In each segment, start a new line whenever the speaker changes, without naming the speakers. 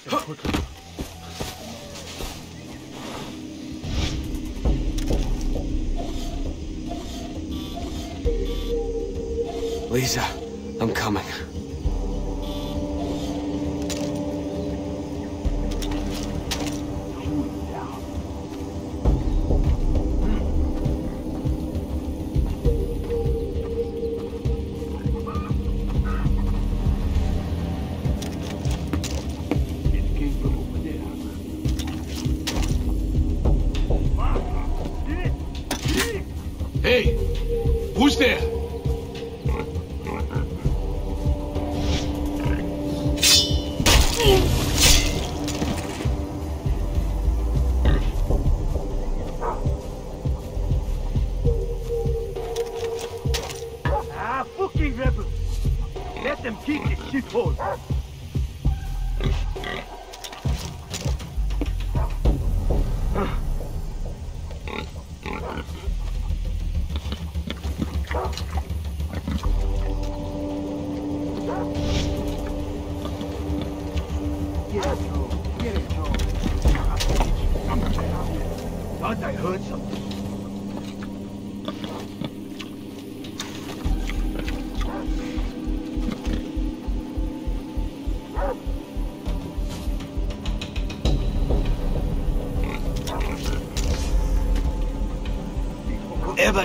them quickly.
Lisa, I'm coming.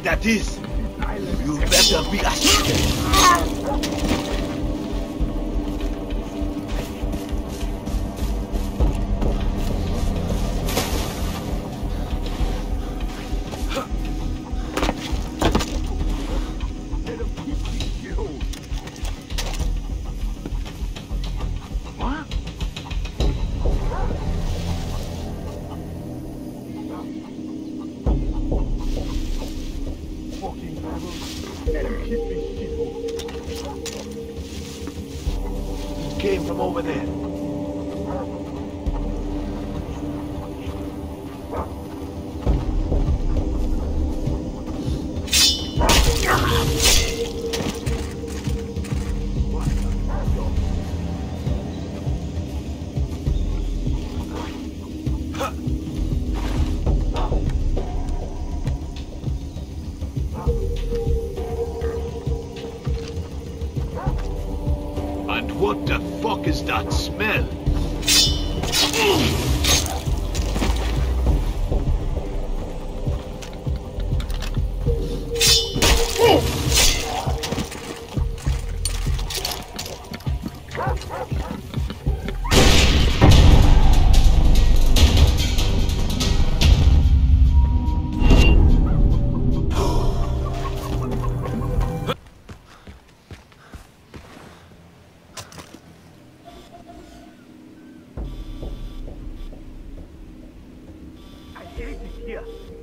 like that is, you better be ashamed. He's here.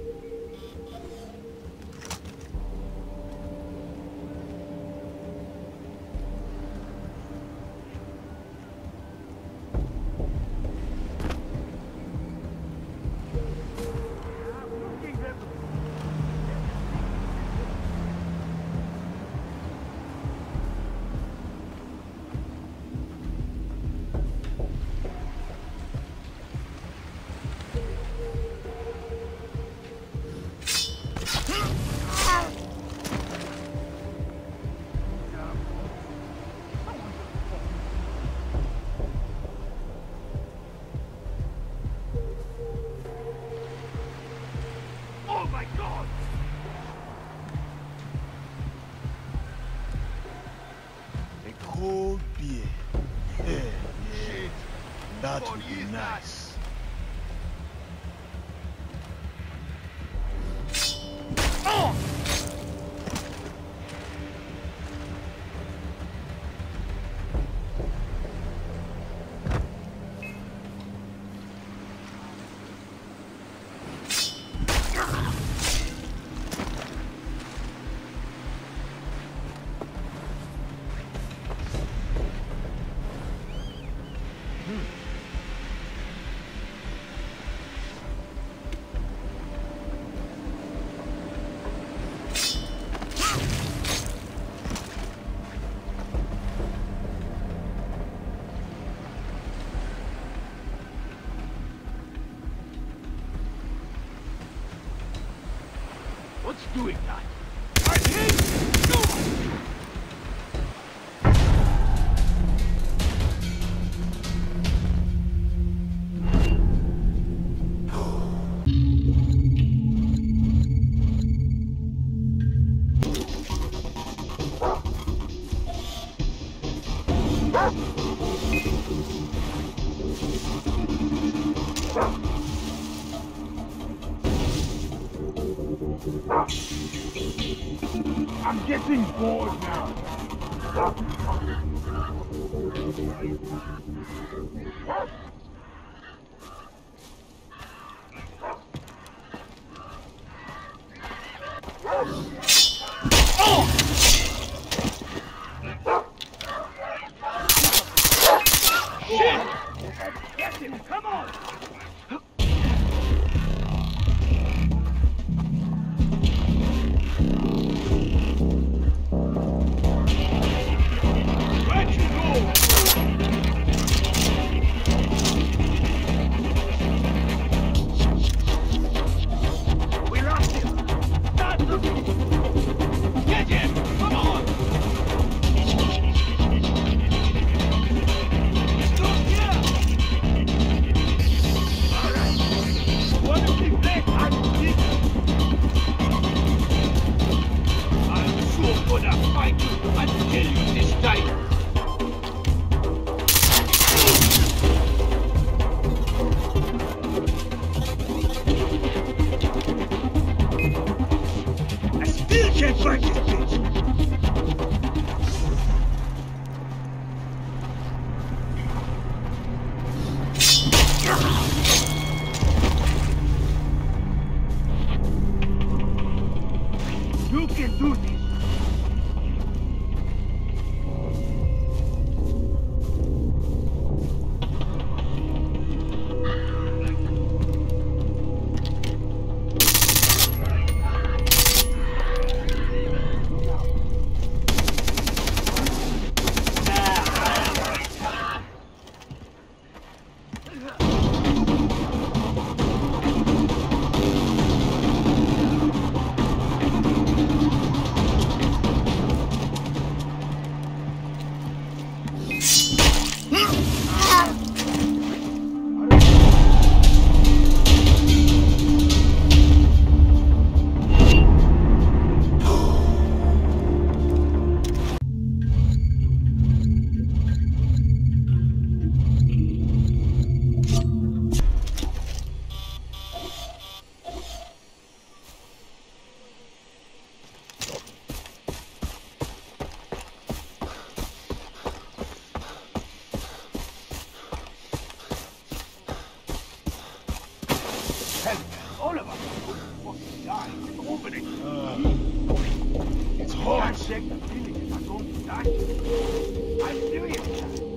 What's doing that? Fight you you. I still can't find this All of us fucking die. Open it. it's hard. Can't shake the feeling if I'm going to die. I'm serious.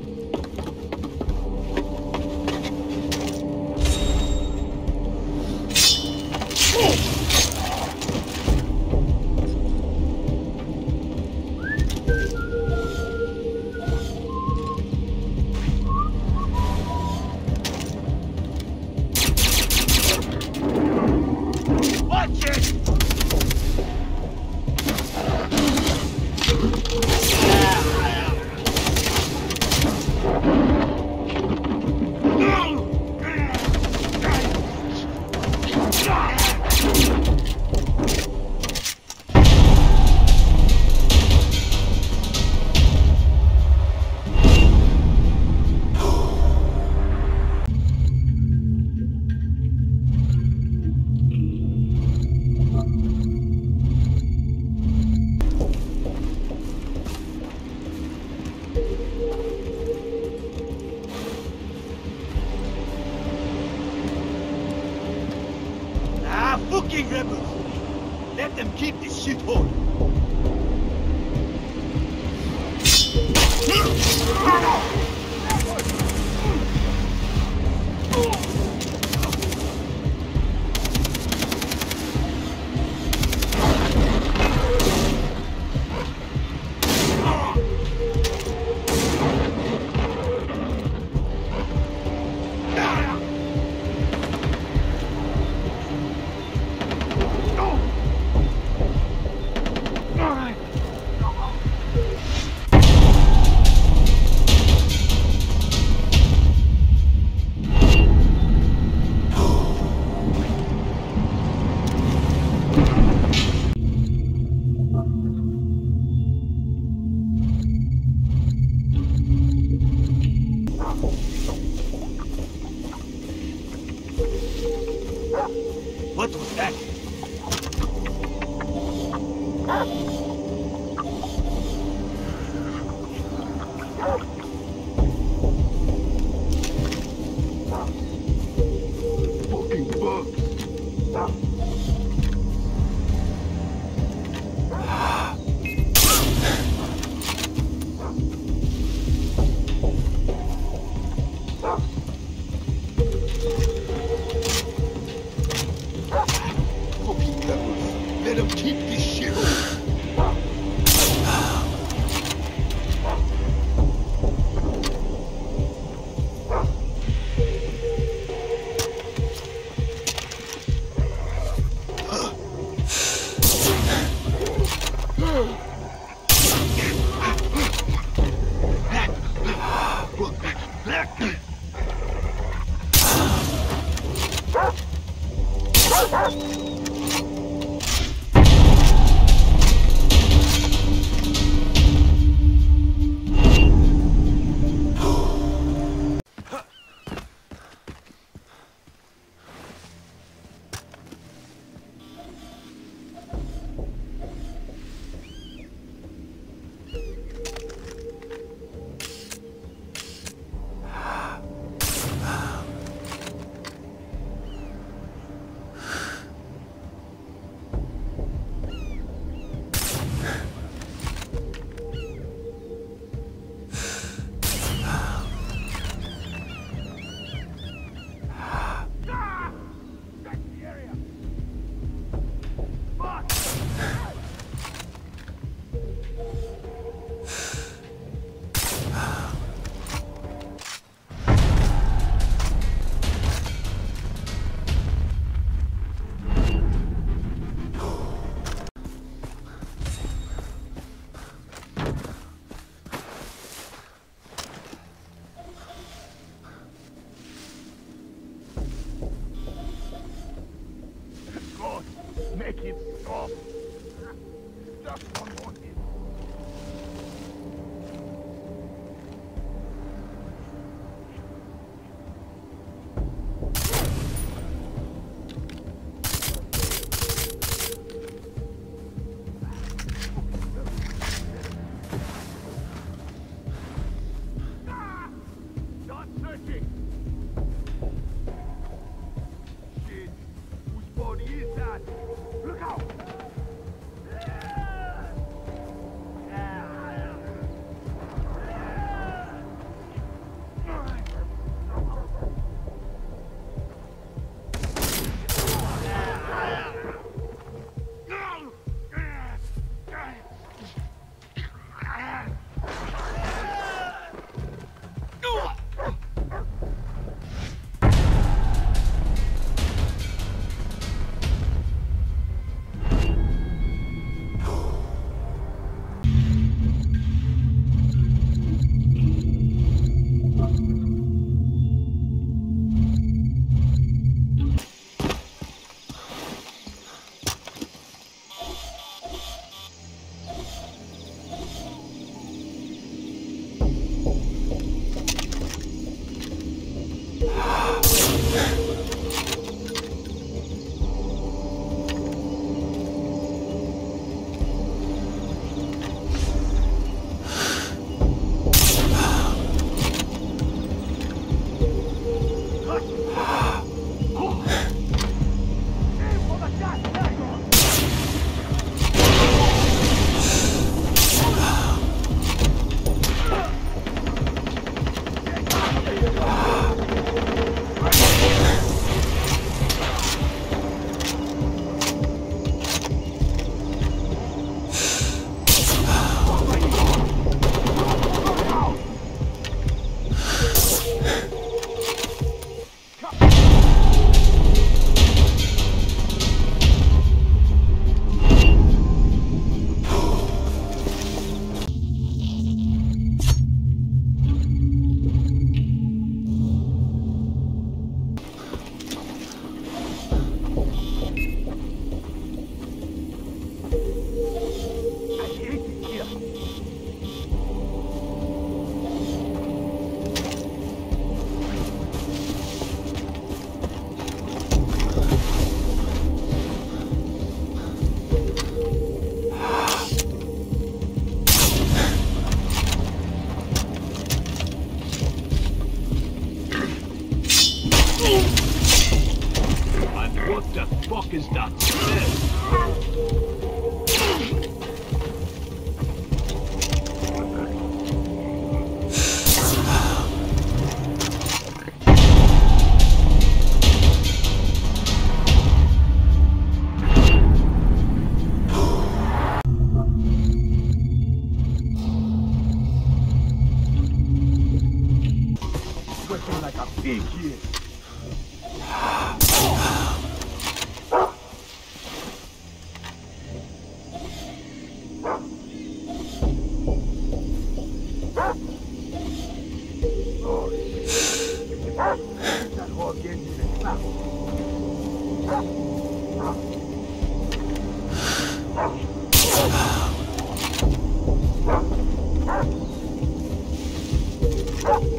Oh!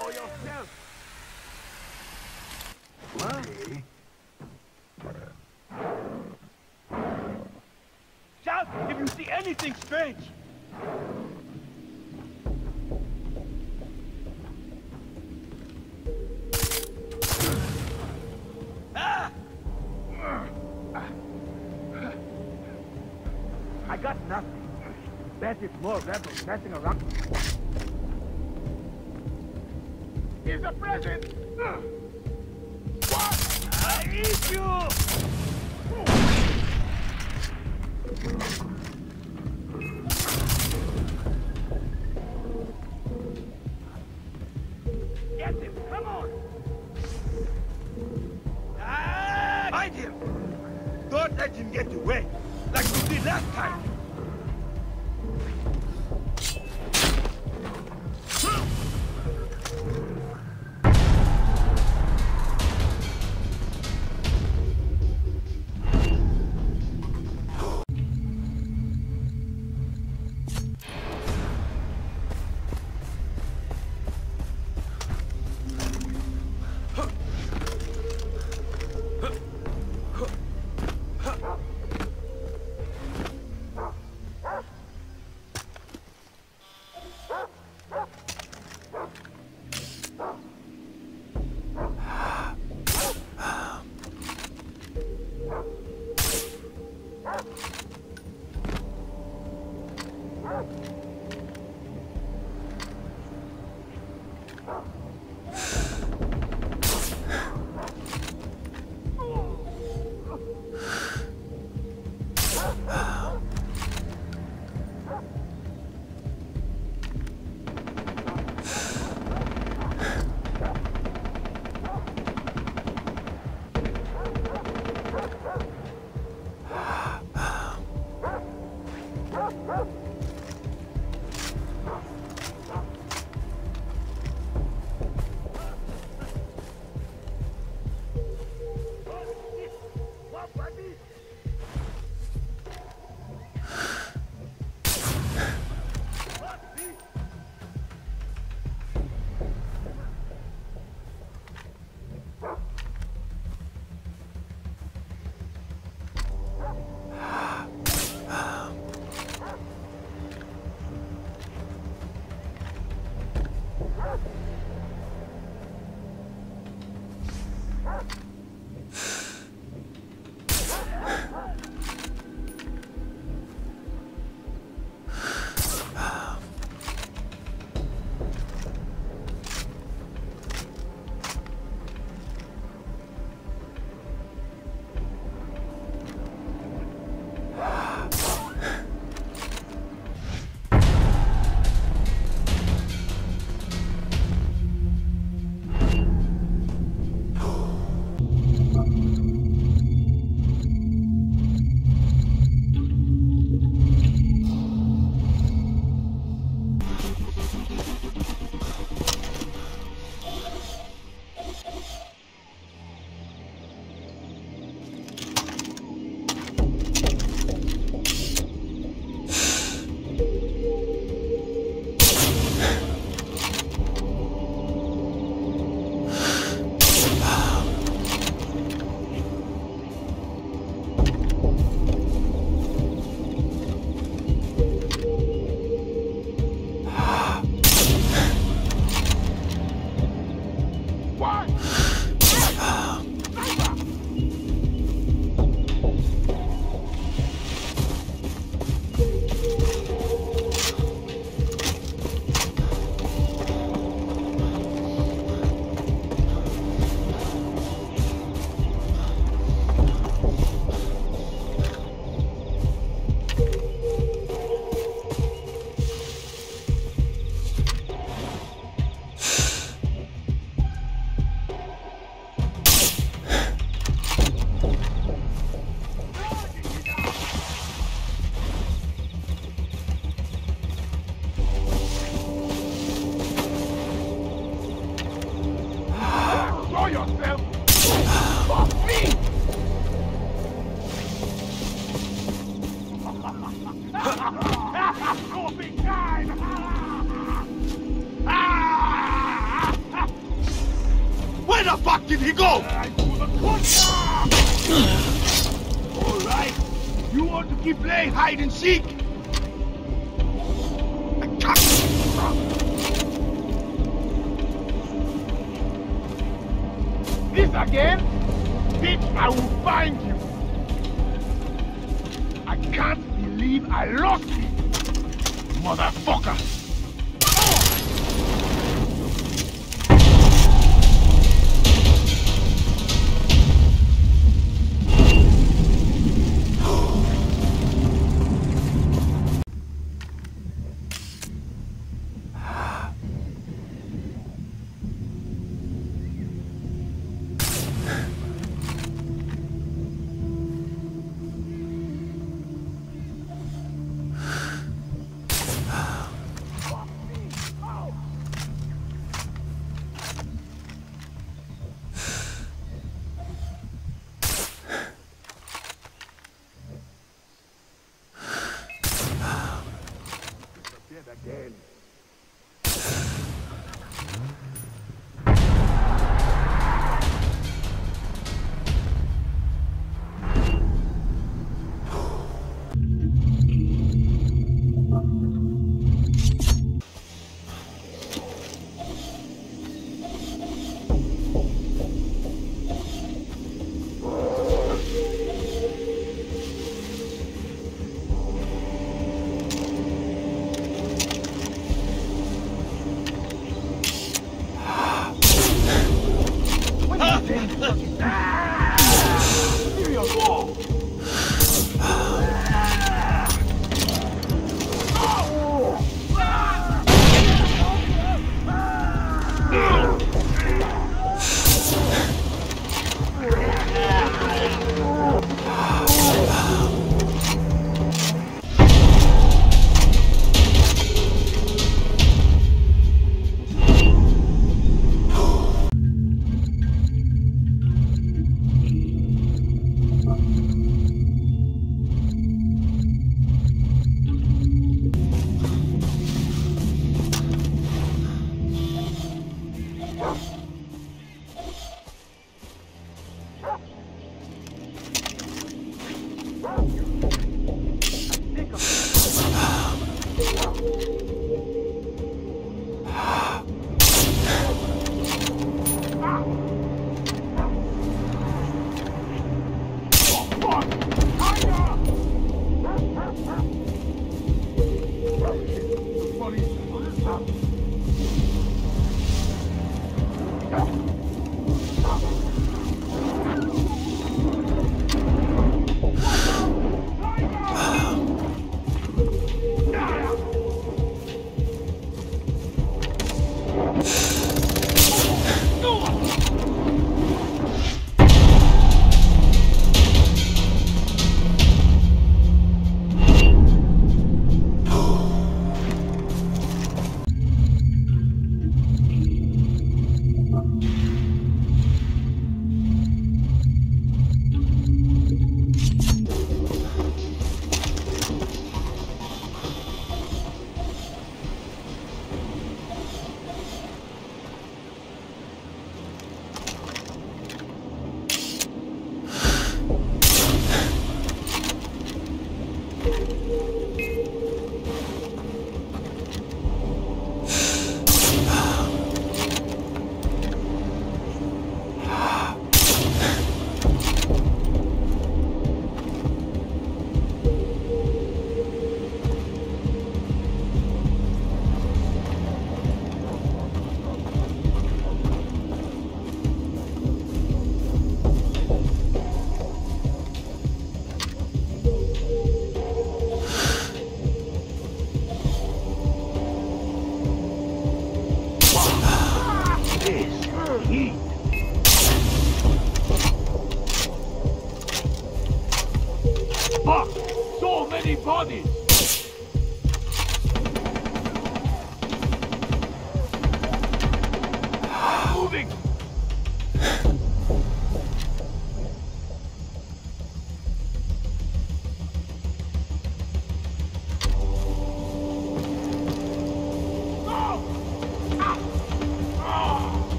know yourself. Huh? Shout if you see anything strange. Ah! I got nothing. That is more rebels messing around. Sergeant!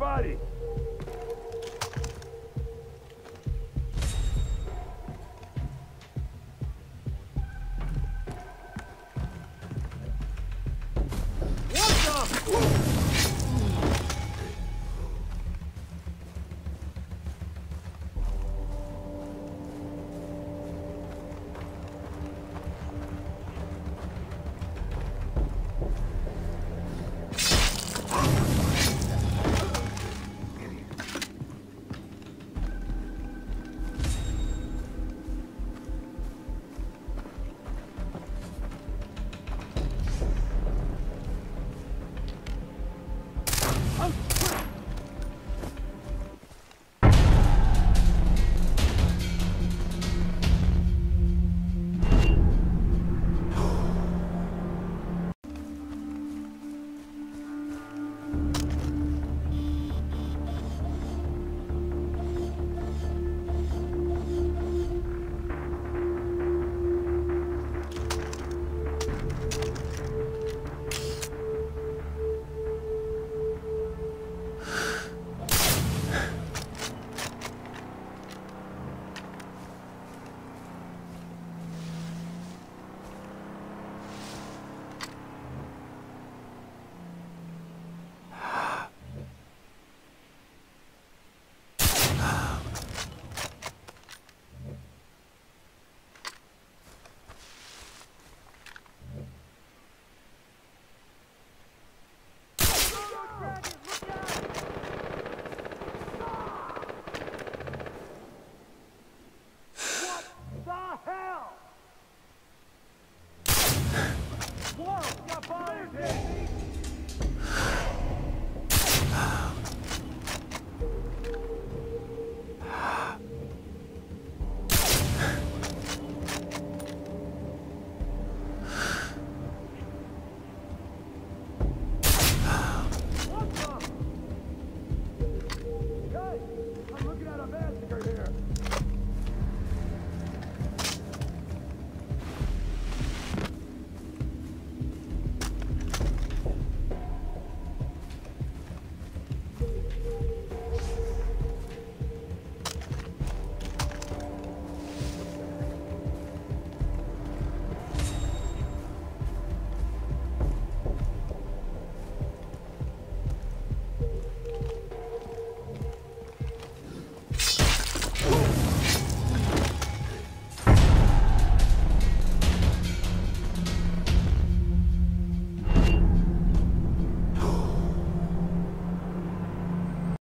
Bodies.